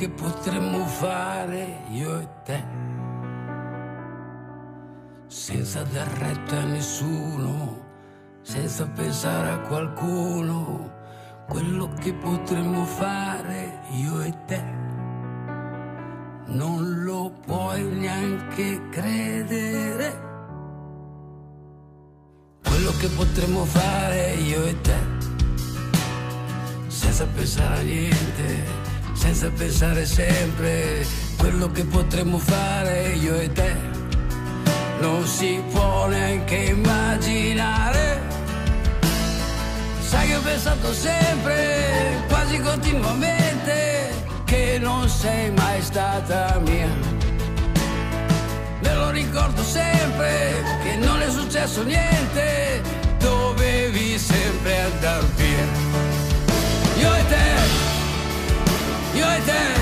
che potremmo fare io e te. Senza dar retta a nessuno, senza pensare a qualcuno, quello che potremmo fare io e te. Non lo puoi neanche credere. Quello che potremmo fare io e te. Senza pensare a niente senza pensare sempre quello che potremmo fare io e te. Non si può neanche immaginare. Sai che ho pensato sempre, quasi continuamente, che non sei mai stata mia. Me lo ricordo sempre, che non è successo niente, te